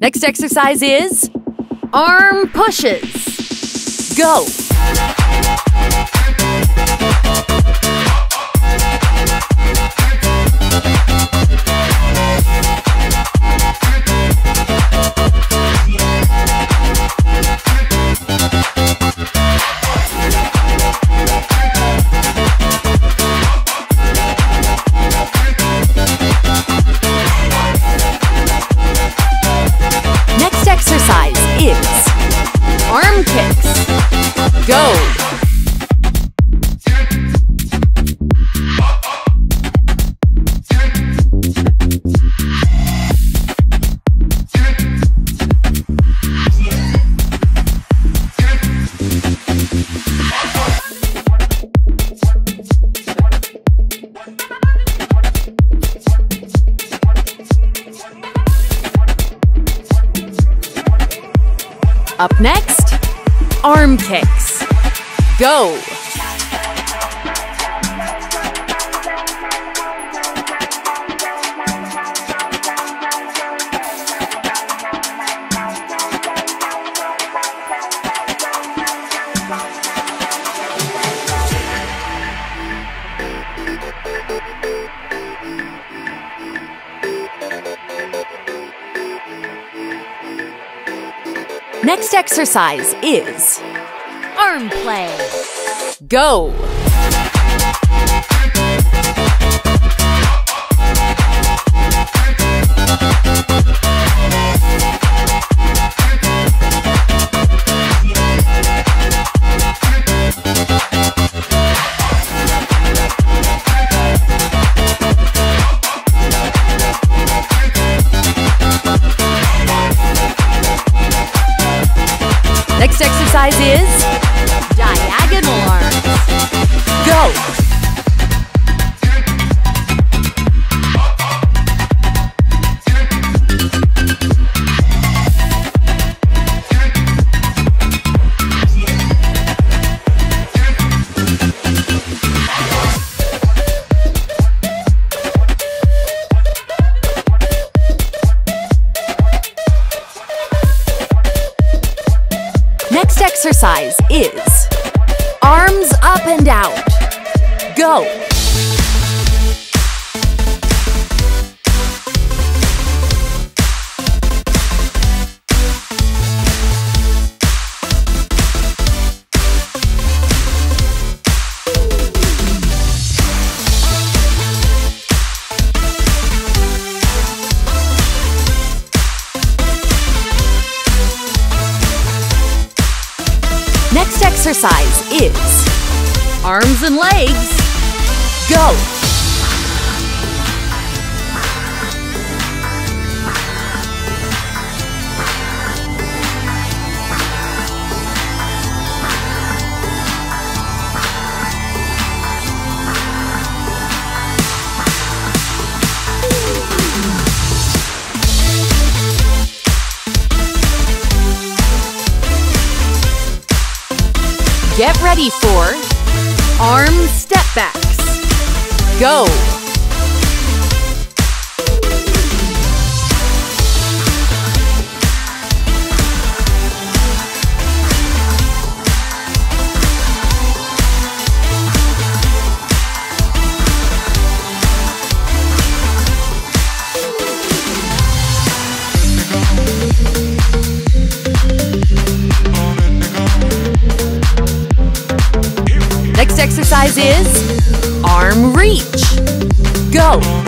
Next exercise is arm pushes. Go. Next exercise is arm play. Go. And legs. Go. Get ready for arm step backs. Go. Exercise is arm reach. Go.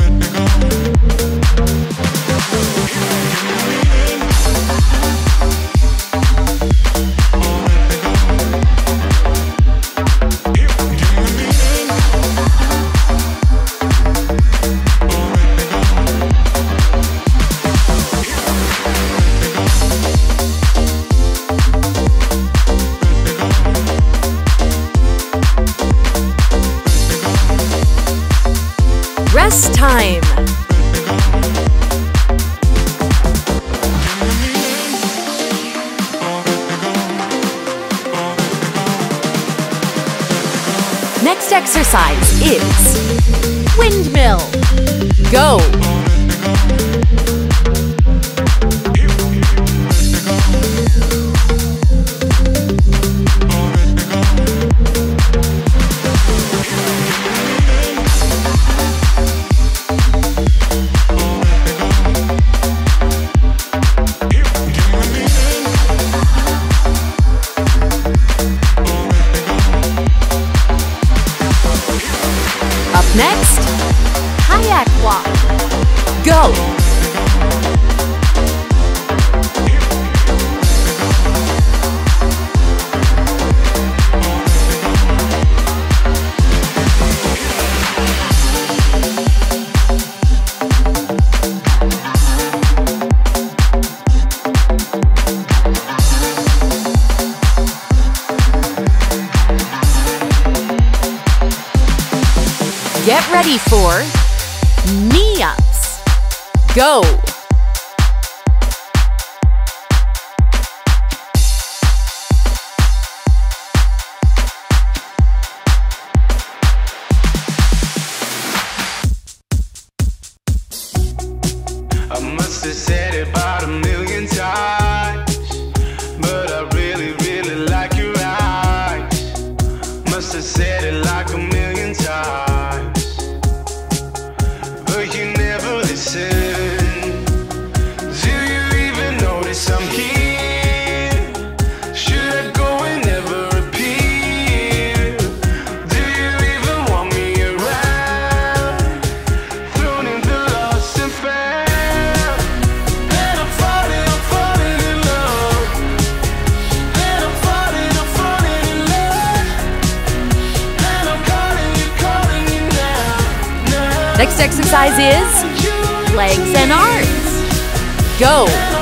Next, kayak walk. Go. 54 knee ups. Go. Next exercise is legs and arms. Go.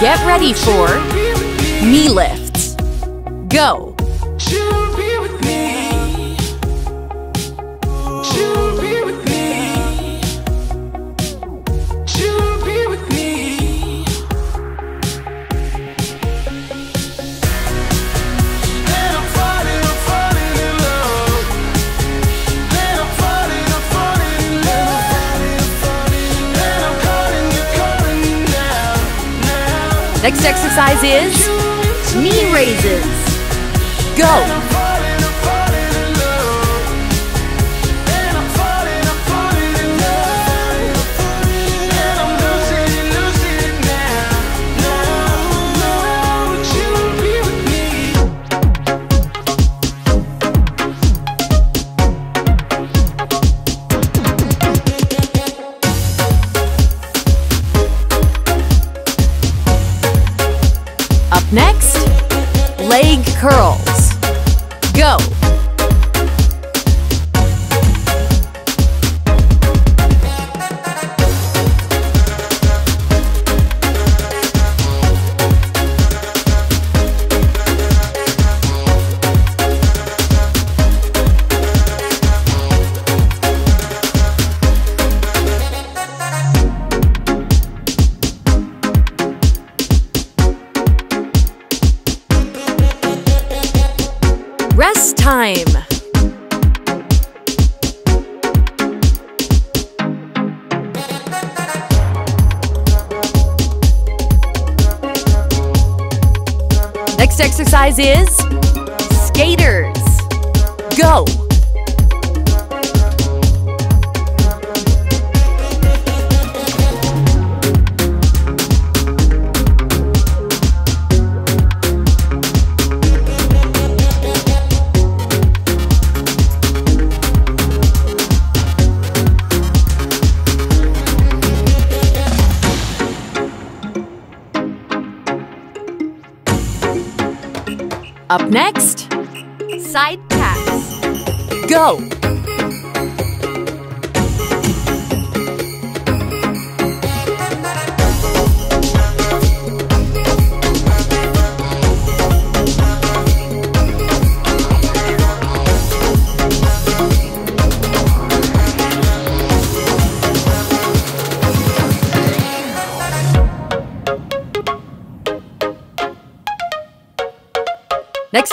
Get ready for knee lifts. Go. Next exercise is knee raises. Go. curl.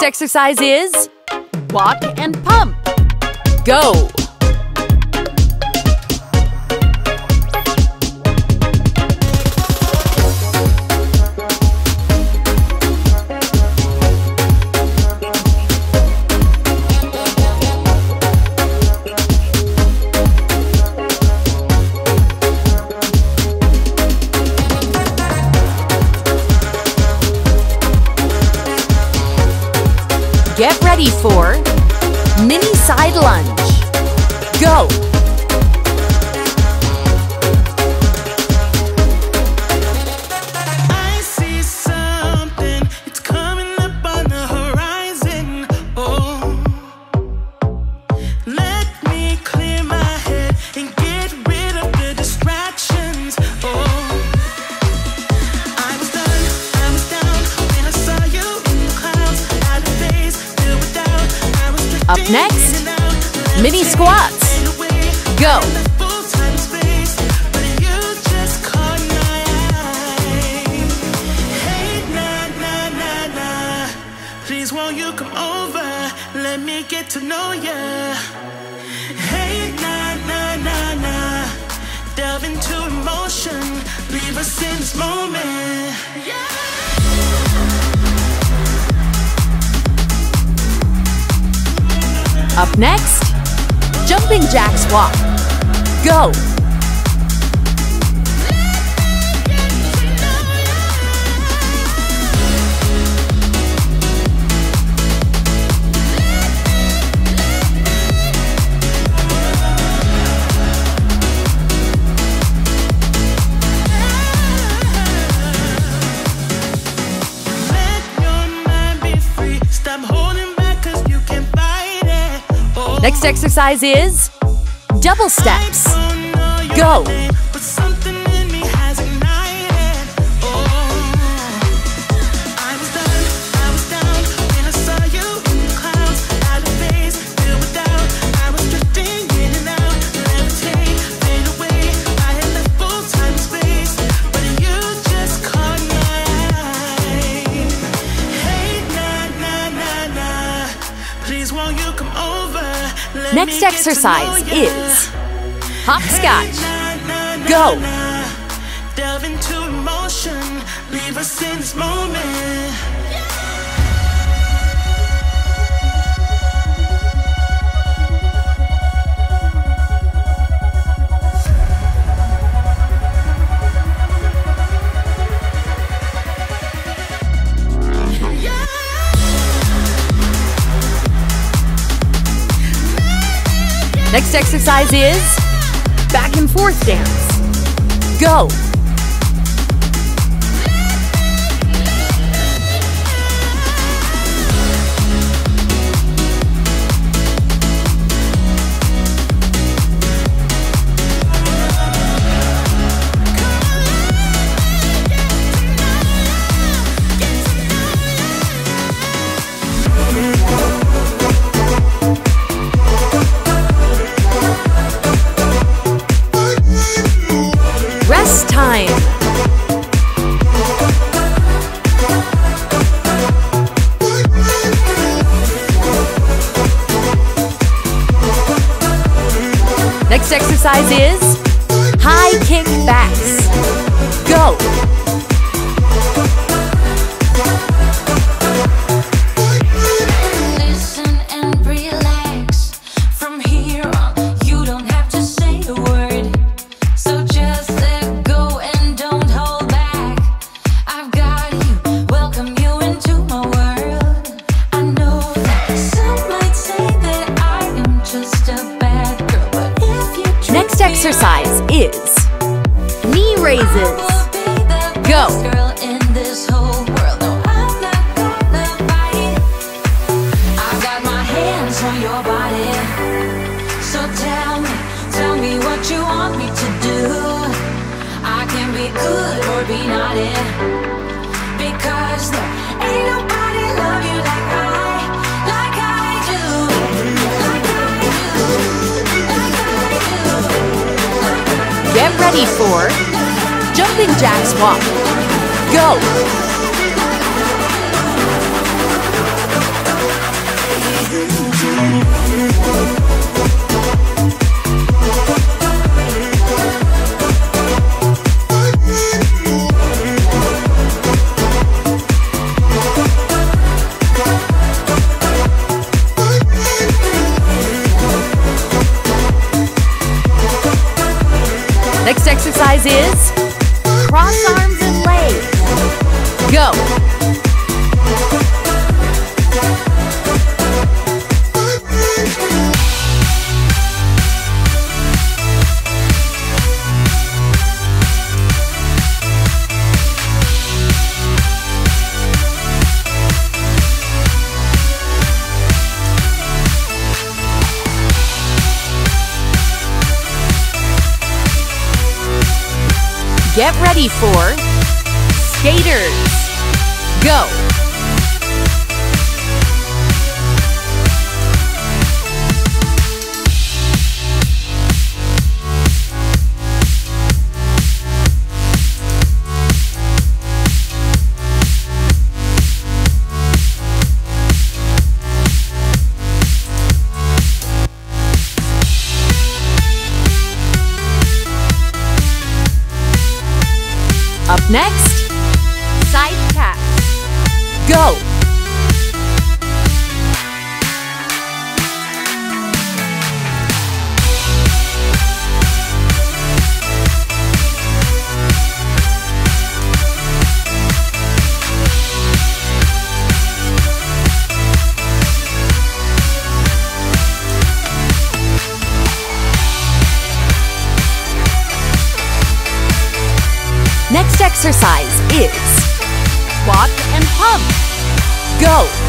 exercise is walk and pump. Go! ready for mini side lunge. Go! Up next, mini squats. Go. Won't you come over? Let me get to know ya. Hey, nah, nah, nah, nah. Delve into emotion. Leave us in this moment. Yeah. Up next, jumping jacks. Walk. Go! Next exercise is double steps. Go. next exercise is hopscotch. Go. Next exercise is back and forth dance. Go. exercise is high kick backs. Go. P4. Up next, side tap. Go. exercise is walk and hug. Go.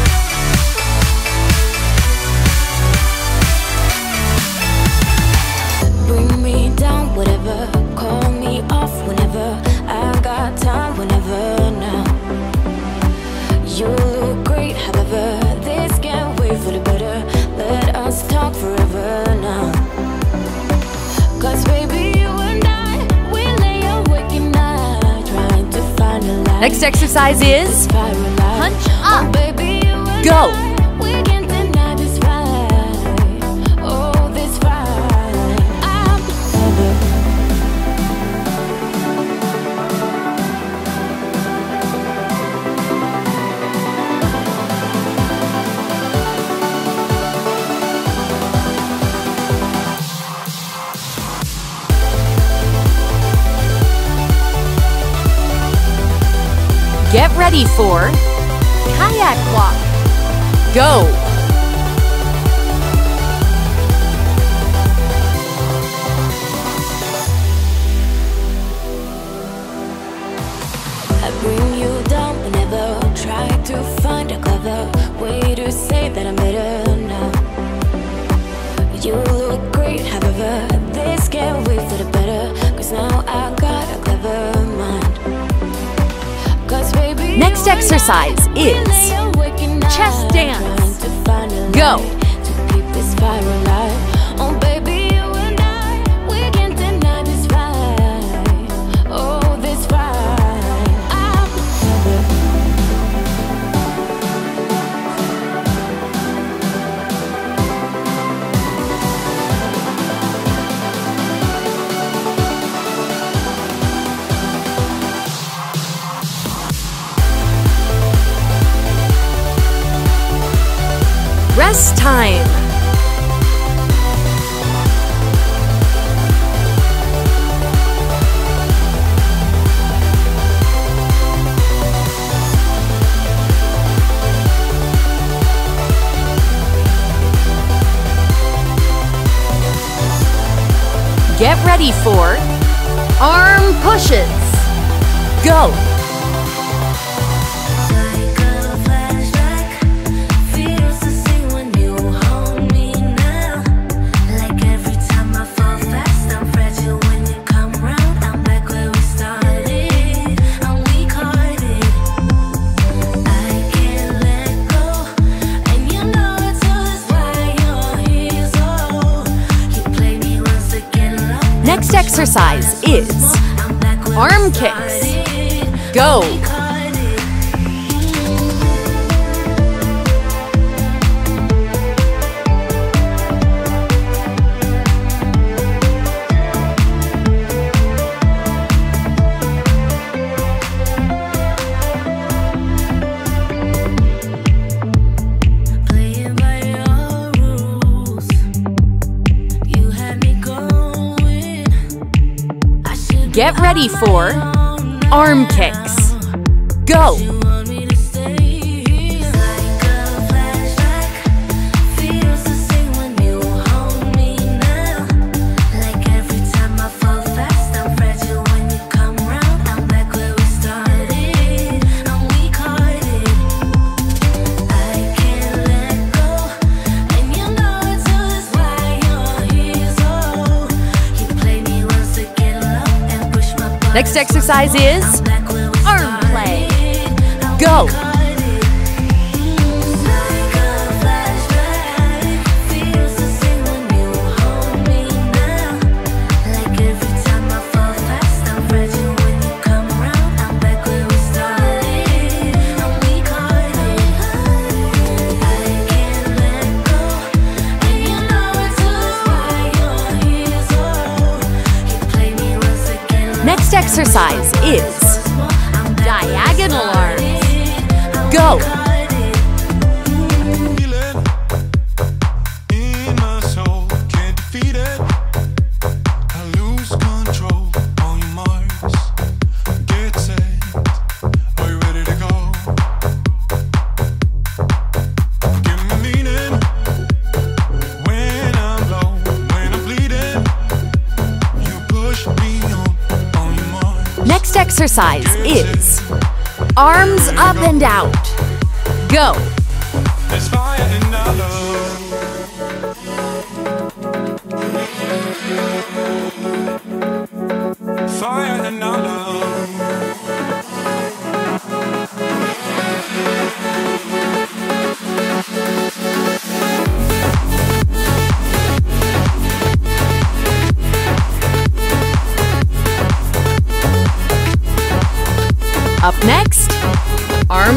Next exercise is punch up. Go. ready for kayak walk. Go! exercise is chest dance. Go. time. Get ready for arm pushes. Go. exercise is arm kicks. Go Get ready for arm kicks. Go! Next exercise is arm play. Go. exercise is Exercise is arms up and out. Go. Fire another.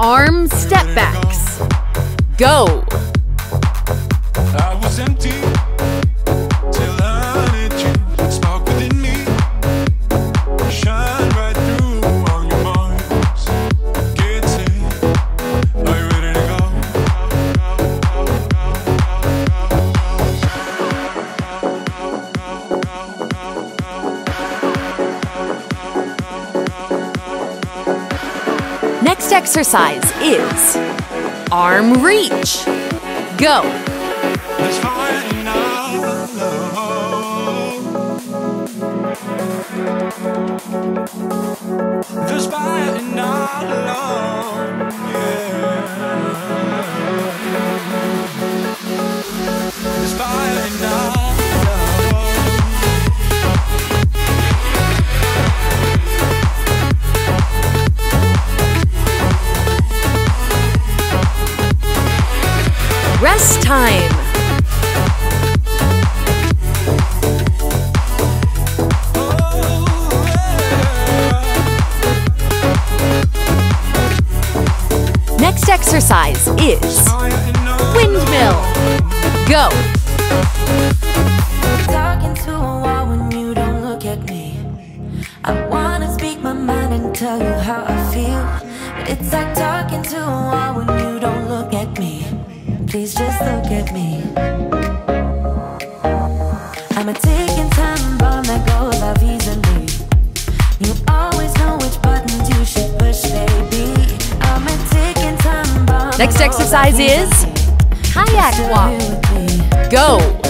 arm step backs. Go! exercise is arm reach. Go. exercise is windmill. Go. Talking to a wall when you don't look at me. I wanna speak my mind and tell you how I feel. But it's like talking to a wall when you don't look at me. Please just look at me. exercise is kayak walk. Go!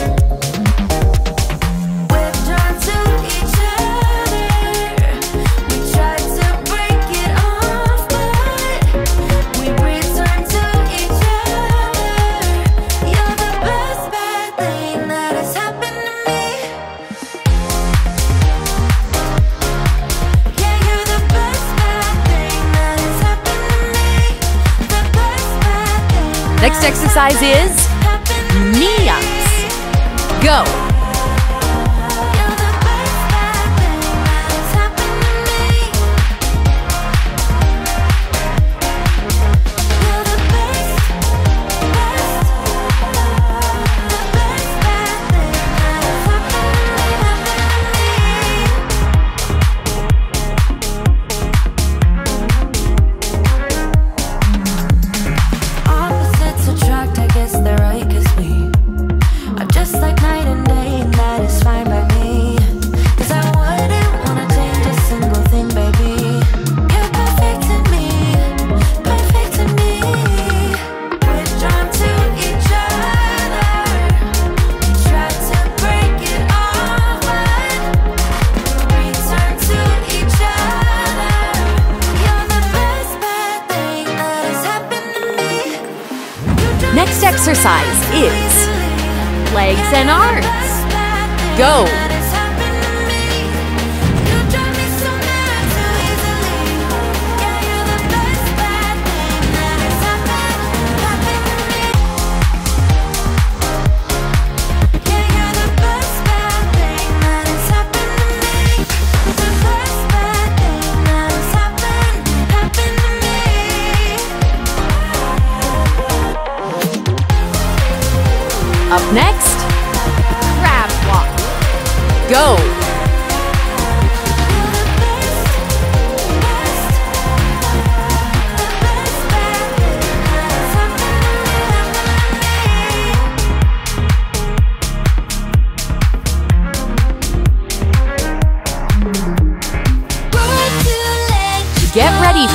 next exercise is knee ups. Go.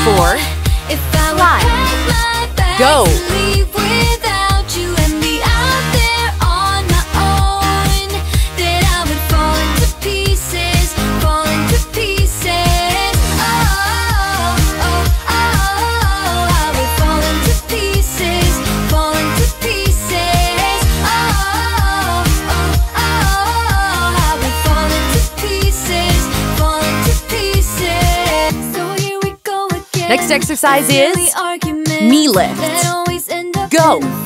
four, five, go. Next exercise is knee lift. Go.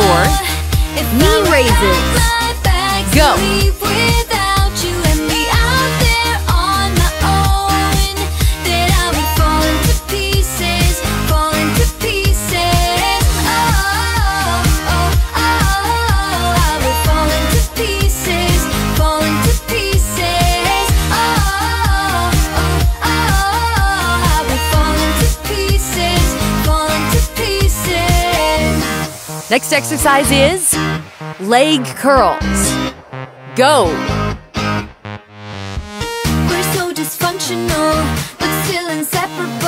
for knee raises. Next exercise is leg curls. Go! We're so dysfunctional, but still inseparable.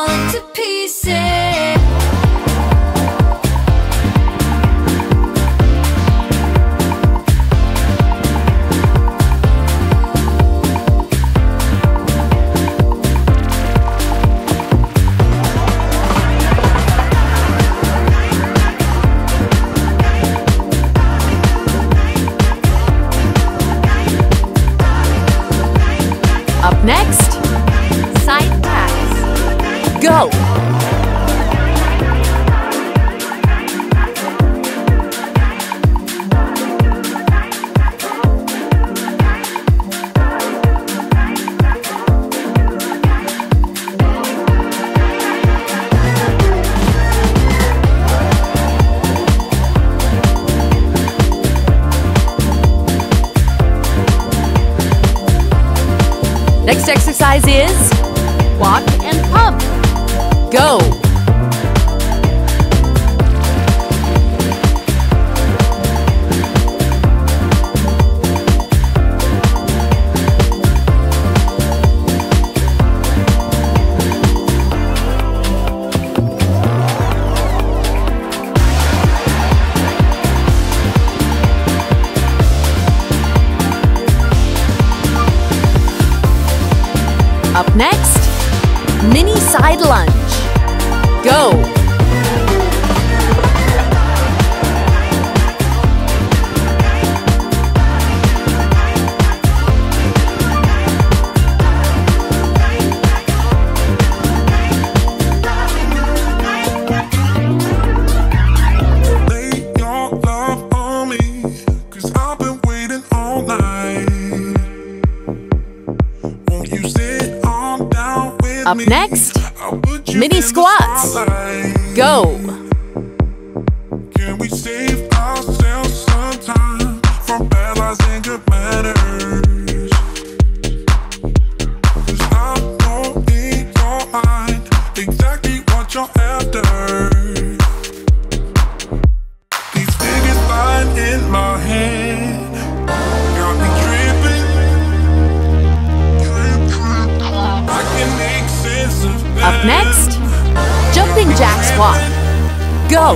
Up next, mini squats. Go. Next, jumping jack squat. Go!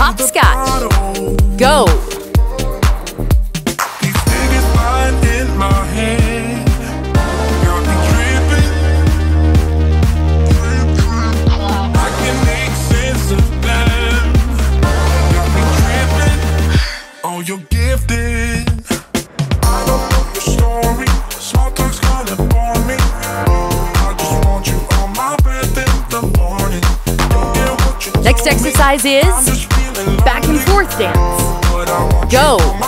Hopscotch. Go. you're gifted. I don't know your story. Small talk's bore me. I just want you on my in the morning. Next exercise is dance. Go.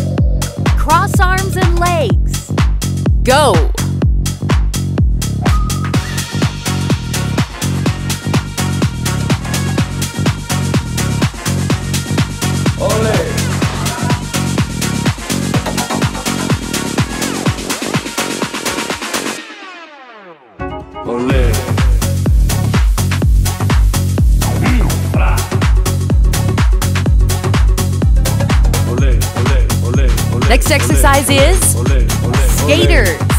legs. Go! Next exercise is Gator.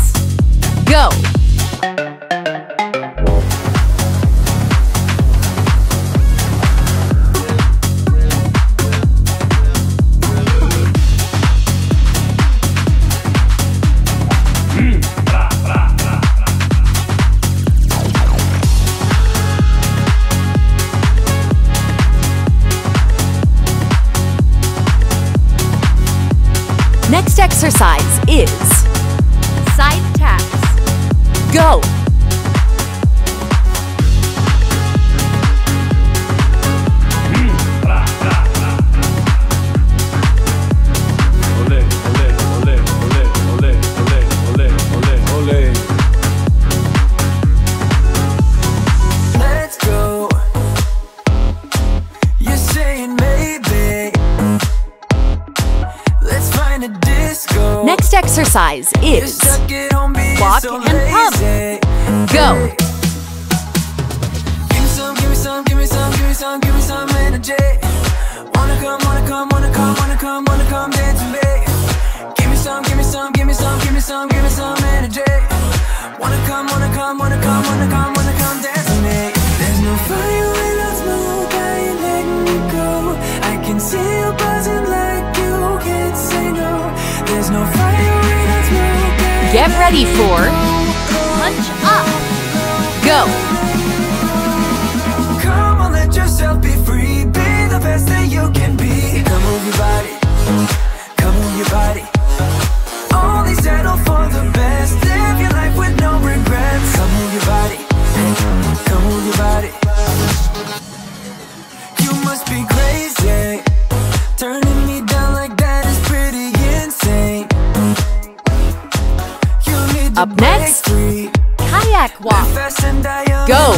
Get ready for Punch Up. Go. Come on, let yourself be free. Be the best that you can be. Come your body. Come your body. Only settle for the best. Live your life with no regrets. Come your body. Up next, kayak walk. Go.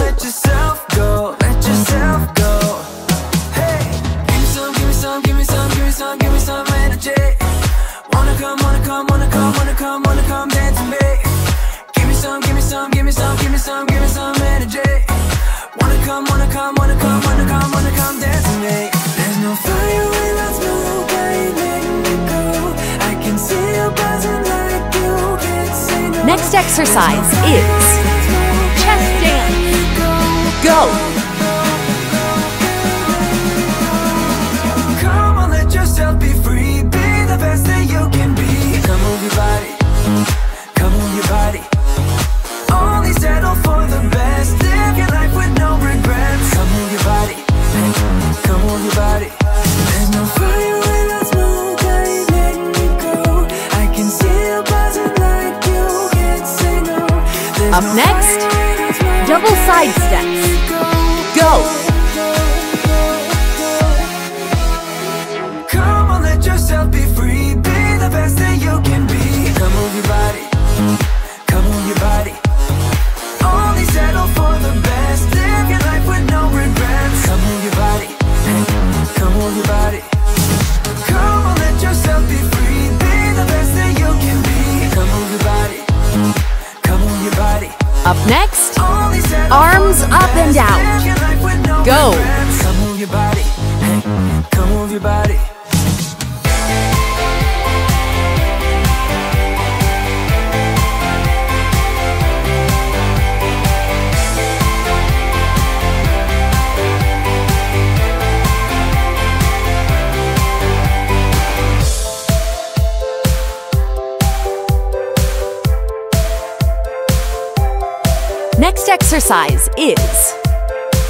exercise is chest dance. Go Up next, double sidestep. Arms up and out. Go. Exercise is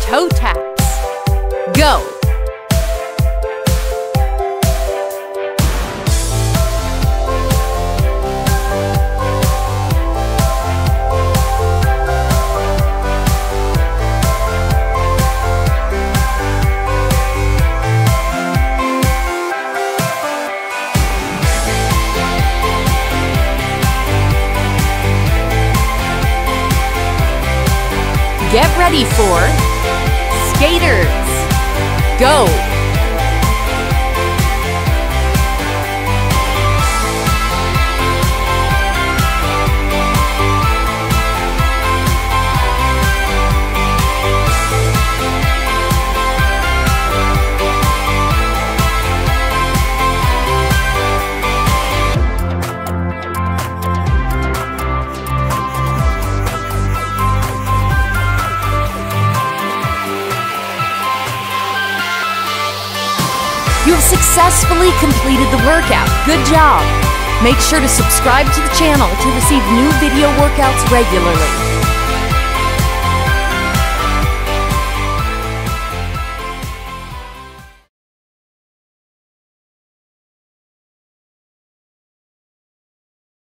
toe taps. Go. Good job. Make sure to subscribe to the channel to receive new video workouts regularly.